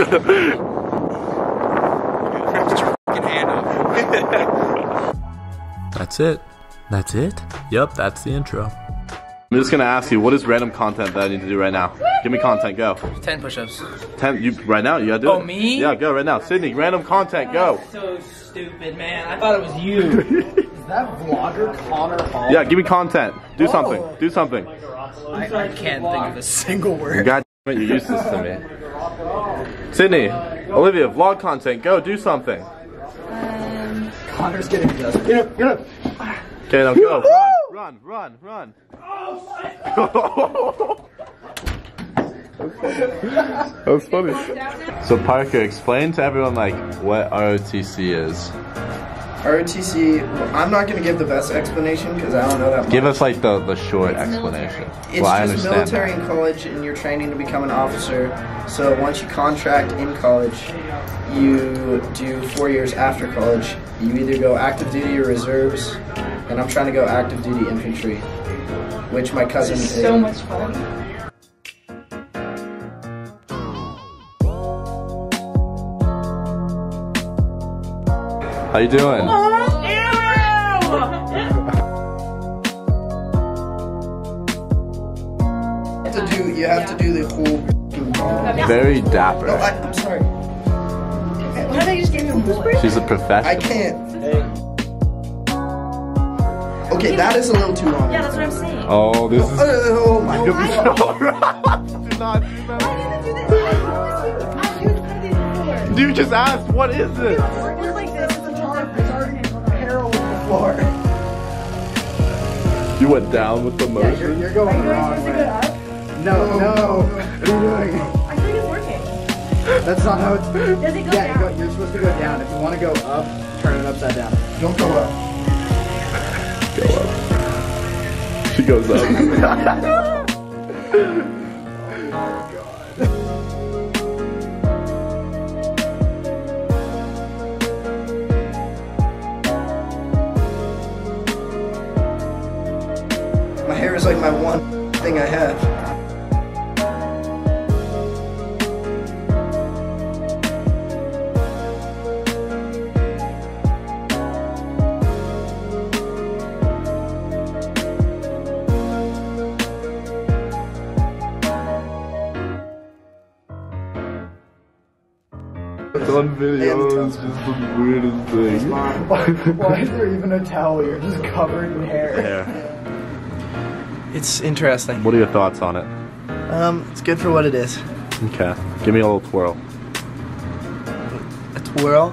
That's it. That's it? Yep, that's the intro. I'm just gonna ask you, what is random content that I need to do right now? Give me content, go. 10 push-ups. Ten, you right now? You gotta do Oh, it. me? Yeah, go right now. Sydney, random content, go. So stupid, man. I thought it was you. Is that vlogger Connor Hall. Yeah, give me content. Do something. Oh. Do something. I, I can't think of a single word. God damn it, you're useless to me. Sydney, Olivia, vlog content, go. Do something. Connor's getting desperate. Get up, get up. Okay, now go. Run, run, run, run. That's funny. So Parker, explain to everyone like what ROTC is. ROTC, I'm not going to give the best explanation because I don't know that much. Give us like the, the short explanation. It's well, I just understand. military that. in college and you're training to become an officer. So once you contract in college, you do four years after college. You either go active duty or reserves, and I'm trying to go active duty infantry, which my cousin so is. much fun. How you doing? You have to do, you have to do the whole. Very No, dapper. I, I'm sorry. Why did I just give you a more? She's a I professional. I can't. Okay, that is a little too long. Yeah, that's what I'm saying. Oh, this is. Uh, oh my Do god. not do that. You just asked, what is this? Floor. You went down with the You're, you're going the wrong way. No, no. What are you doing? I think it's working. That's not how it's. Does it go Yeah, you down? go, you're supposed to go down. If you want to go up, turn it upside down. Don't go up. Go up. She goes up. Oh my hair is like my one thing I have. It's on video. Uh, it's just the weirdest thing. Why is there even a towel? You're just covered in hair. Hair. It's interesting. What are your thoughts on it? Um, it's good for what it is. Okay. Give me a little twirl. A twirl.